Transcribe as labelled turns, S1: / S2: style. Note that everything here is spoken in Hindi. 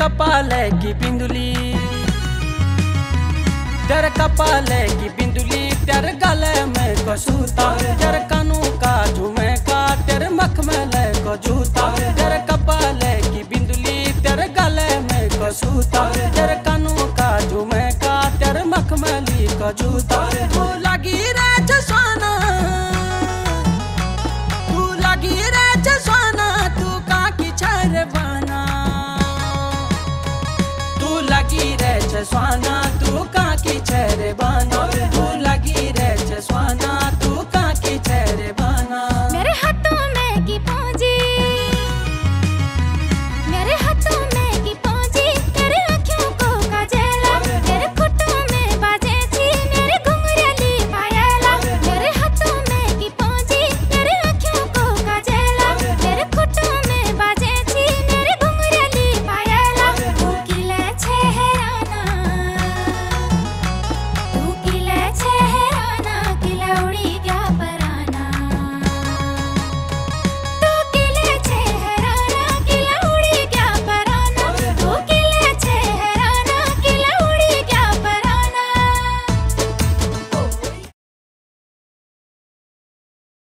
S1: कपाले की बिंदुली। तेरे कपाले की बिंदुली तेरे गले में कसूता तेरे कानों का झूमे का तेरे मख में ले को जूता। तेरे कपाले की बिंदुली तेरे गले में कसूता तेरे कानों का झूमे का तेरे मख में ली को जूता। Swana